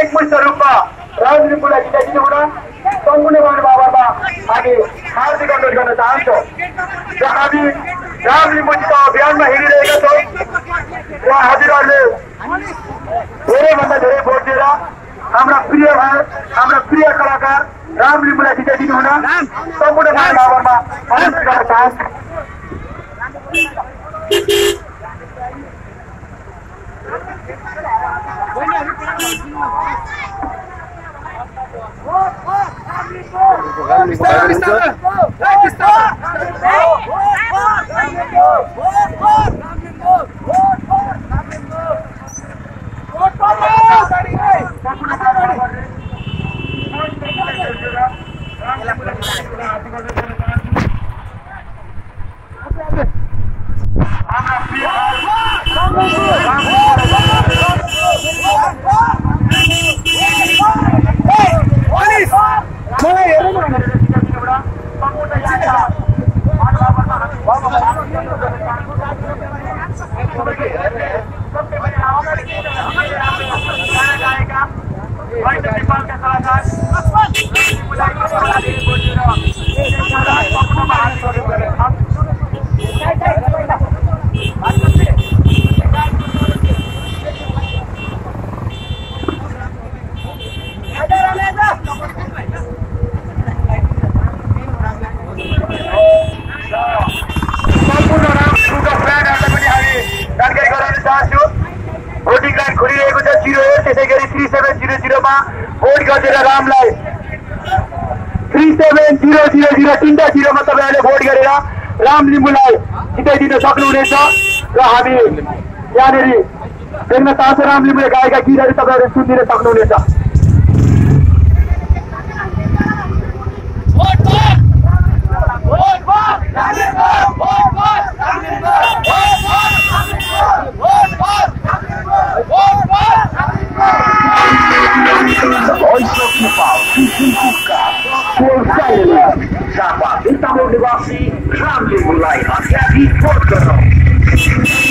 एकमुष्ट रूपमा राजनीतिलाई जिताइदिनु हुन, सम्पूर्ण महानुभावहरूमा हामी हार्दिक अनुरोध गर्न चाहन्छौँ। र हामी लिम्बूजीको अभियानमा हिँडिरहेका छौँ। र हजुरहरूले धेरैभन्दा धेरै भोट दिएर हाम्रा प्रिय भाइ, हाम्रा प्रिय कलाकार राम लिम्बूलाई जिताइदिनु हुन, सम्पूर्ण महानुभावहरूमा अनुरोध गर्न चाहन्छु। Vamos! हाम्रा प्रिय सम्पूर्ण चाहन्छु भोटिङ लाइन खोलिरहेको छ जिरो एट त्यसै गरी थ्री सेभेन जिरो जिरोमा भोट गरिदिएर रामलाई। Three seven zero zero zero तिनवटा जिरोमा तपाईँहरूले भोट गरेर राम लिम्बूलाई जिताइदिन सक्नुहुनेछ। र हामी यहाँनिर देख्न चाहन्छौँ राम लिम्बूले गाएका गीतहरू तपाईँहरूले सुनिदिन सक्नुहुनेछ। Voice of Nepal, Kuka, Finally, Java, Istanbul निवासी राम लिम्बूलाई हत्यादी भोट गरौँ